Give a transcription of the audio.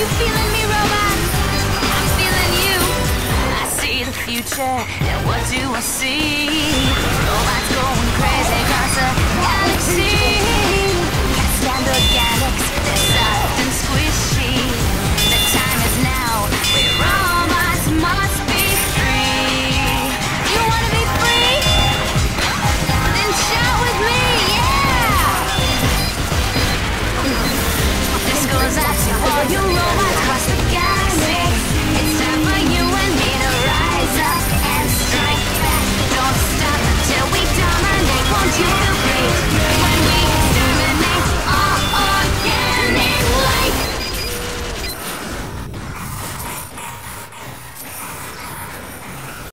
you feeling me, romance? I'm feeling you. I see the future, and what do I see?